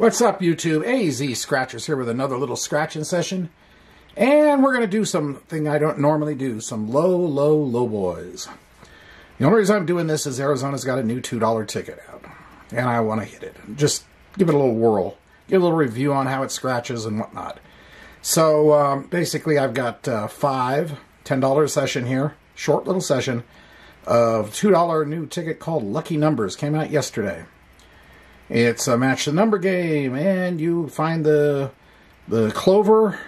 What's up, YouTube? AZ Scratchers here with another little scratching session. And we're going to do something I don't normally do, some low, low, low boys. The only reason I'm doing this is Arizona's got a new $2 ticket out. And I want to hit it. Just give it a little whirl. Give a little review on how it scratches and whatnot. So, um, basically, I've got uh, five $10 session here. Short little session of $2 new ticket called Lucky Numbers. Came out yesterday. It's a match the number game, and you find the the clover,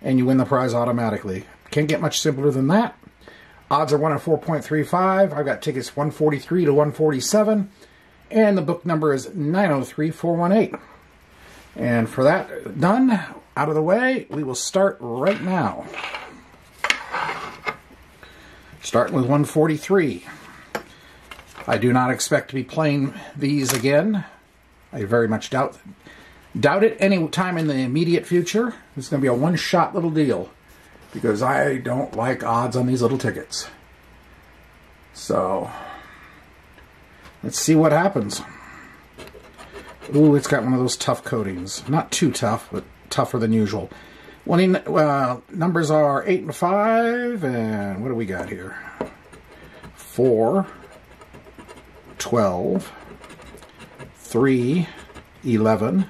and you win the prize automatically. Can't get much simpler than that. Odds are 1 in 4.35. I've got tickets 143 to 147, and the book number is 903418. And for that done, out of the way, we will start right now. Starting with 143. I do not expect to be playing these again. I very much doubt doubt it any time in the immediate future. It's going to be a one-shot little deal because I don't like odds on these little tickets. So, let's see what happens. Ooh, it's got one of those tough coatings. Not too tough, but tougher than usual. Winning uh, numbers are 8 and 5, and what do we got here? 4, 12, 3, 11,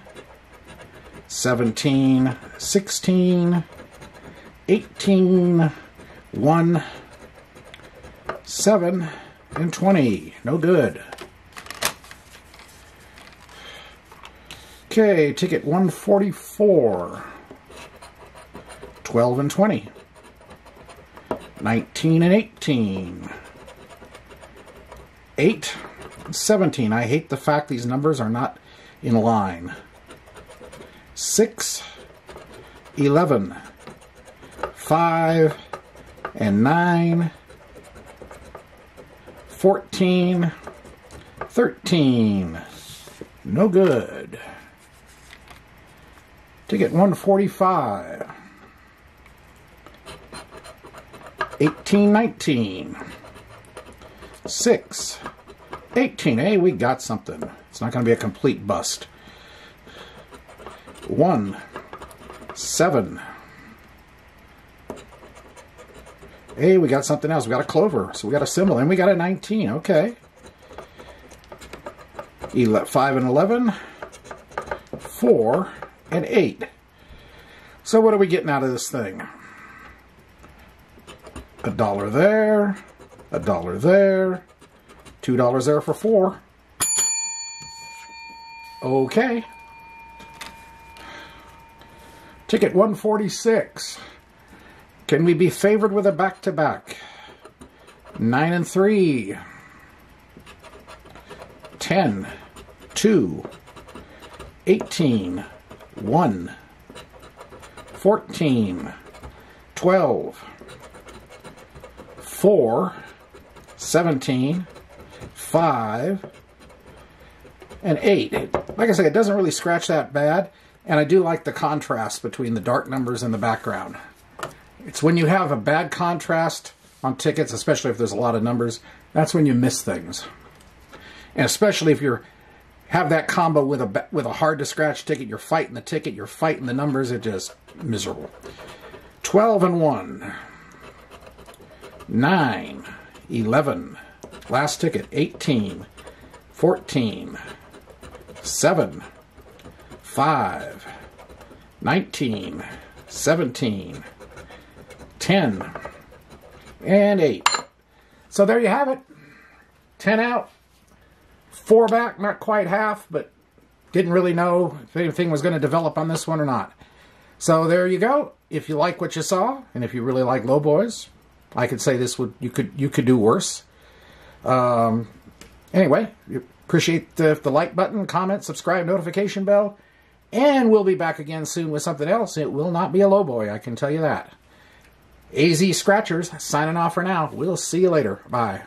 17, 16, 18, 1, 7, and 20. No good. Okay, ticket 144. 12 and 20. 19 and 18. 8 17. I hate the fact these numbers are not in line. 6, 11, 5, and 9, 14, 13. No good. Ticket 145. 18, 19. 6, 18. Hey, we got something. It's not going to be a complete bust. 1, 7. Hey, we got something else. We got a clover. So we got a symbol. And we got a 19. Okay. 5 and 11. 4 and 8. So what are we getting out of this thing? A dollar there. A dollar there. $2 there for four. Okay. Ticket 146. Can we be favored with a back-to-back? -back? 9 and 3. 10. 2. 18. 1. 14. 12. 4. 17 five, and eight. Like I said, it doesn't really scratch that bad, and I do like the contrast between the dark numbers and the background. It's when you have a bad contrast on tickets, especially if there's a lot of numbers, that's when you miss things. And especially if you're have that combo with a with a hard to scratch ticket, you're fighting the ticket, you're fighting the numbers, it's just miserable. 12 and 1. 9, 11, Last ticket 18, 14, 7, 5, 19, 17, 10, and 8. So there you have it. 10 out, 4 back, not quite half, but didn't really know if anything was going to develop on this one or not. So there you go. If you like what you saw, and if you really like low boys, I could say this would you could you could do worse. Um, anyway, appreciate the, the like button, comment, subscribe, notification bell, and we'll be back again soon with something else. It will not be a low boy, I can tell you that. AZ Scratchers signing off for now. We'll see you later. Bye.